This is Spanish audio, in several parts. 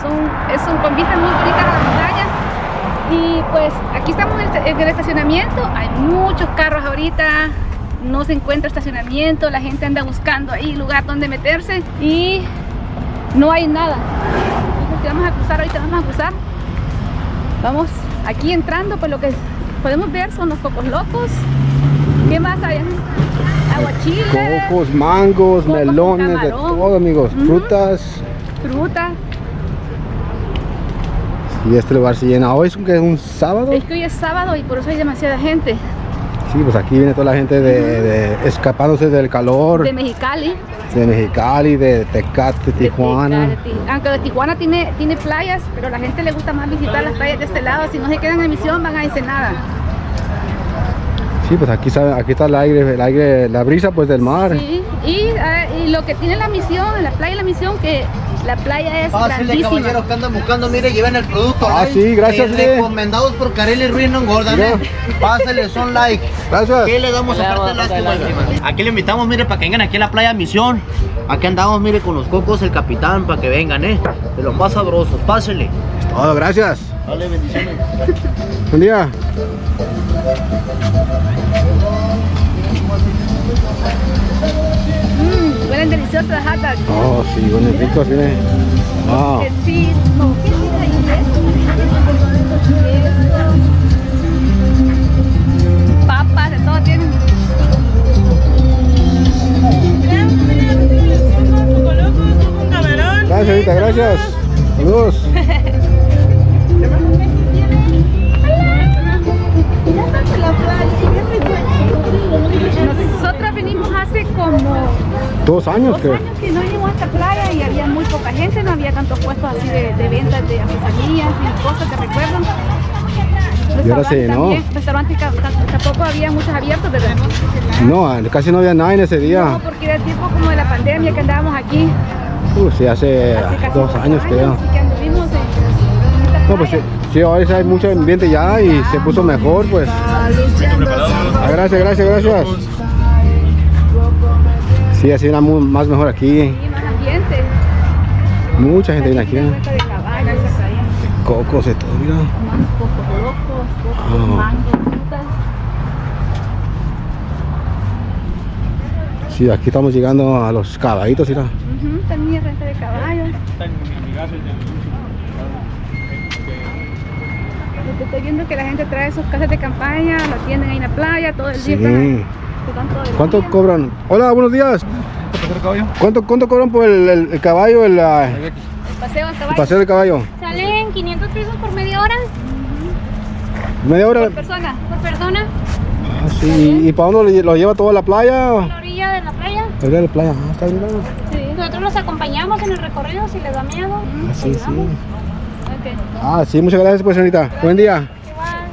son, es un, con vistas muy bonitas a la montaña. Y pues aquí estamos en el, en el estacionamiento, hay muchos carros ahorita, no se encuentra estacionamiento, la gente anda buscando ahí lugar donde meterse y no hay nada. Entonces vamos a cruzar, ahorita vamos a cruzar. Vamos aquí entrando, pues lo que podemos ver son los cocos locos. ¿Qué más hay? Aguachile, Cocos, mangos, Cocos melones, de todo amigos. Frutas. fruta. Y este lugar se llena. Hoy es un, un sábado. Es que hoy es sábado y por eso hay demasiada gente. Sí, pues aquí viene toda la gente de, de- escapándose del calor. De Mexicali. de Mexicali, de Tecate, de Tijuana. Tecate. Aunque Tijuana tiene, tiene playas, pero a la gente le gusta más visitar las playas de este lado. Si no se quedan en misión, van a Ensenada. Sí, pues aquí, sabe- aquí está el aire, el aire, la brisa pues del mar. Sí, y, eh, y lo que tiene la misión, la playa la misión, que la playa es Pásale, grandísima. caballeros, que andan buscando, mire, lleven el producto. Ah, like. sí, gracias, Eh, recomendados por Carelli Ruiz, no engordan, eh. Pásale, son like. Gracias. ¿Qué le damos aparte de lástima? Aquí le invitamos, mire, para que vengan aquí a la playa Misión. Aquí andamos, mire, con los cocos, el capitán, para que vengan, eh. De los más sabrosos, pásele. Todo, gracias. Dale, bendiciones. Buen día. Mmm, huelen deliciosos las hot dogs. Oh, sí, buenos ricos, viene. Wow. Que sí, no, ¿qué tiene ahí? eh? Papas, de todo tienen. Gracias, señorita, gracias. Saludos. Nosotros venimos hace como Dos años, dos años que no venimos a esta playa y había muy poca gente, no había tantos puestos así de, de ventas de artesanías y cosas que recuerdan. Y ahora se Restaurantes llenó. también, Restaurantes tampoco había muchos abiertos, ¿verdad? No, casi no había nadie en ese No, día. porque era el tiempo como de la pandemia que andábamos aquí. Uh, sí, hace dos años, creo. Que anduvimos en, en esta No, pues sí, sí, ahora hay mucho ambiente ya y se puso mejor, pues. Ah, gracias, gracias, gracias. Sí, así era mu- más mejor aquí. Sí, más ambiente. Mucha gente viene aquí. De caballos, Cocos y todo, mira. más cocos locos, cocos, Ah. mangos, frutas. Sí, aquí estamos llegando a los caballitos, mira. Ujú, también renta de caballos. Estoy viendo que la gente trae sus casas de campaña, lo tienen ahí en la playa, todo el día están ahí, ¿Cuánto cobran? Hola, buenos días. ¿Cuánto, cuánto cobran por el, el- el caballo, el, El paseo en el caballo paseo del caballo? Salen 500 pesos por media hora, ¿Media hora? por persona. por persona, Ah, sí. ¿Y para dónde lo, lle- lo lleva toda la playa? a la orilla de la playa. La orilla de la playa. Ah, está bien. Sí. Nosotros los acompañamos en el recorrido si les da miedo. Ah, sí, sí. Ah, sí, muchas gracias, pues, señorita. Buen día. Igual.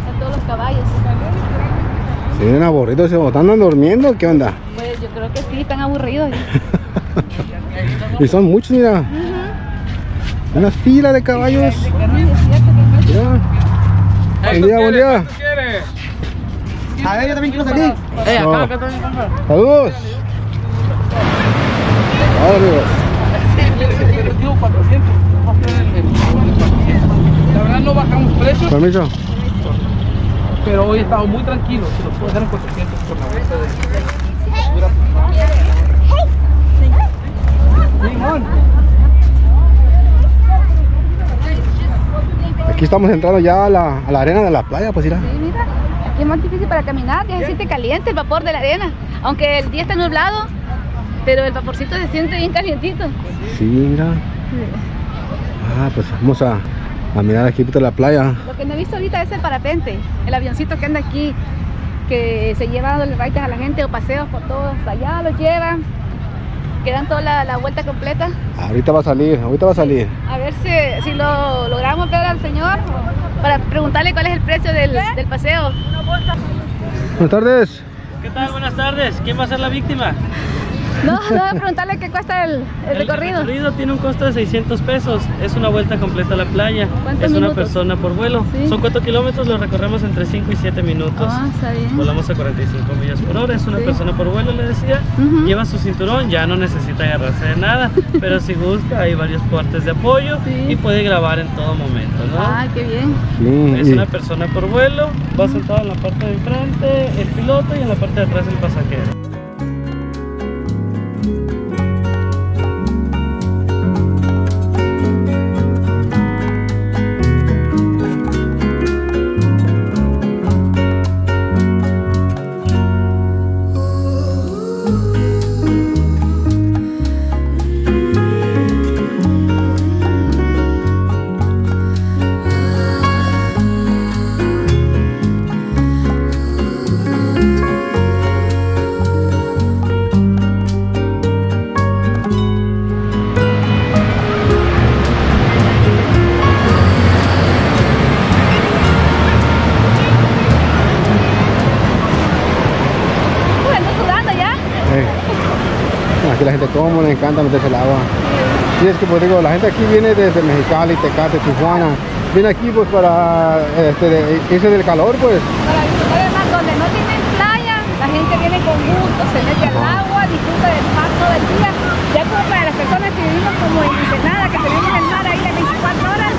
Están todos los caballos. Se vienen aburridos, ¿se están durmiendo? ¿Qué onda? Pues yo creo que sí, están aburridos. Y son muchos, mira. Una fila de caballos. Sí. Buen día, buen día. A ver, yo también quiero salir. No. Saludos. Hola, amigos. La verdad no bajamos precios, Permiso. Pero hoy estamos muy tranquilos. Se los puedo dar en 400 por la bolsa de... Aquí estamos entrando ya a la, a la arena de la playa, pues mira. Sí, mira, aquí es más difícil para caminar, ya se siente caliente el vapor de la arena. Aunque el día está nublado, pero el vaporcito se siente bien calientito. Sí, mira. Ah, pues vamos a, a mirar aquí de la playa. Lo que no he visto ahorita es el parapente, el avioncito que anda aquí, que se lleva dándole raitas a la gente o paseos por todos allá, los llevan, que dan toda la, la vuelta completa. Ahorita va a salir, ahorita va a salir. A ver si, si lo logramos ver al señor para preguntarle cuál es el precio del, del paseo. Buenas tardes. ¿Qué tal? Buenas tardes. ¿Quién va a ser la víctima? No, no voy a preguntarle qué cuesta el, el recorrido. El recorrido tiene un costo de 600 pesos. Es una vuelta completa a la playa. ¿Cuántos Es una minutos? persona por vuelo. Sí. Son 4 kilómetros, lo recorremos entre 5 y 7 minutos. Ah, está bien. Volamos a 45 millas por hora. Es una Sí. persona por vuelo, le decía. Lleva su cinturón, ya no necesita agarrarse de nada. pero si busca, hay varios puertos de apoyo Sí. y puede grabar en todo momento, ¿no? Ah, qué bien. Es una persona por vuelo, va sentado en la parte de enfrente el piloto y en la parte de atrás el pasajero. La gente como le encanta meterse el agua. Sí, es que pues digo, la gente aquí viene desde Mexicali, Tecate, Tijuana. Viene aquí pues para este, irse del calor pues. Para mar, donde no tienen playa, la gente viene con gusto, se mete al agua, disfruta del mar todo el día. Ya como para las personas que vivimos como en Ensenada, que tenemos el mar ahí las 24 horas.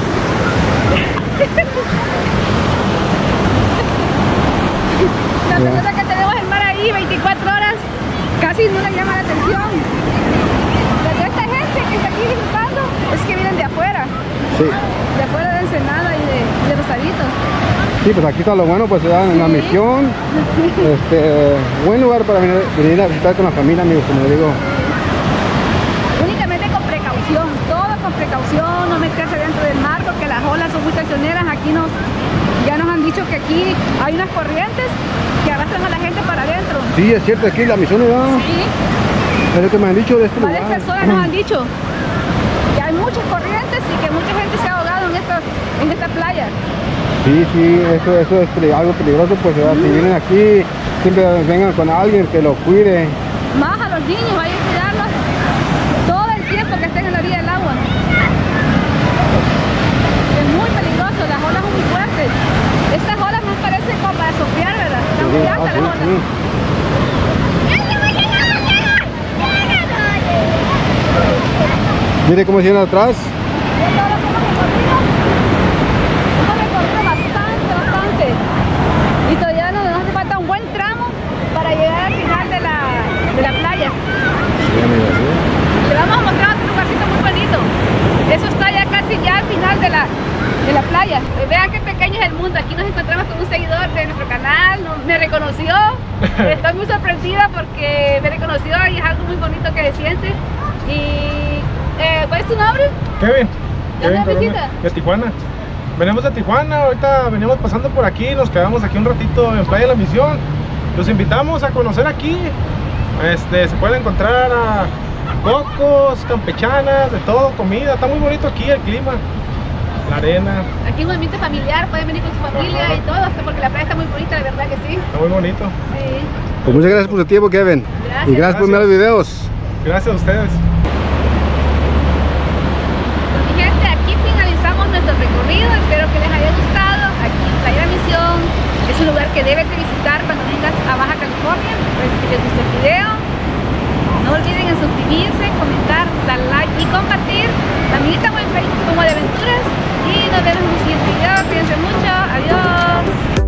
Las Ya. personas que tenemos el mar ahí 24 horas, casi no les llama la atención. Pero esta gente que está aquí disfrutando es que vienen de afuera, Sí. de afuera de Ensenada y de, de Rosarito. Sí, pues aquí está lo bueno, pues se dan en la misión. Este, buen lugar para venir, venir a visitar con la familia, amigos, como le digo. Únicamente con precaución, todo con precaución, no meterse dentro del mar porque las olas son muy traicioneras. Aquí nos, ya nos han dicho que aquí hay unas corrientes que arrastran a la gente para adentro. Sí, es cierto, aquí la misión ¿verdad? Sí, es lo que me han dicho de este varias lugar. personas nos han dicho que hay muchas corrientes y que mucha gente se ha ahogado en esta, en esta playa. Sí, sí, eso, eso es algo peligroso, pues si vienen aquí, siempre vengan con alguien que lo cuide. Más a los niños, hay que cuidarlos todo el tiempo que estén en la orilla del agua. Es muy peligroso, las olas son muy fuertes. Estas olas no parecen como para sofrear, ¿verdad? Están muy Sí, altas ah, las olas. sí. Mire cómo viene atrás. Y todavía nos, hace falta un buen tramo para llegar al final de la, playa. Le vamos a mostrar otro lugarcito muy bonito. Eso está ya casi ya al final de la, playa. Vean qué pequeño es el mundo. Aquí nos encontramos con un seguidor de nuestro canal. Me reconoció. Estoy muy sorprendida porque me reconoció y es algo muy bonito que se siente. Y, eh, ¿Cuál es tu nombre? Kevin. ¿De dónde Corona, visita? De Tijuana. Venimos de Tijuana, ahorita venimos pasando por aquí, nos quedamos aquí un ratito en Playa La Misión. Los invitamos a conocer aquí. Este, se puede encontrar a cocos, campechanas, de todo, comida. Está muy bonito aquí el clima, la arena, Aquí es un ambiente familiar, pueden venir con su familia Ajá. y todo, hasta porque la playa está muy bonita, de verdad que sí. está muy bonito. Sí. Pues muchas gracias por su tiempo, Kevin. Gracias. Y gracias por ver los videos. Gracias a ustedes. es un lugar que debes de visitar cuando vengas a Baja California. Pues si les gustó el video, no olviden suscribirse, comentar, dar like y compartir. También estamos en Facebook como de aventuras y nos vemos en un siguiente video. Cuídense mucho. Adiós.